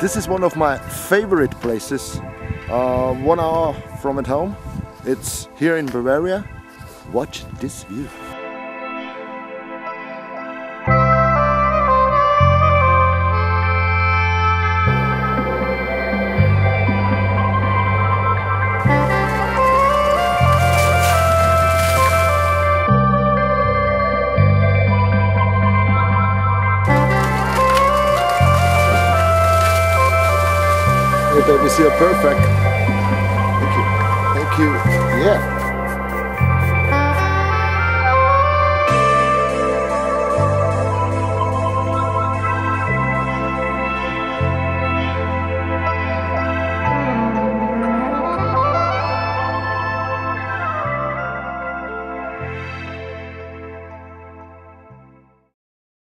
This is one of my favorite places. Uh, one hour from at home. It's here in Bavaria. Watch this view. Hey baby, you're perfect. Thank you. Thank you. Yeah.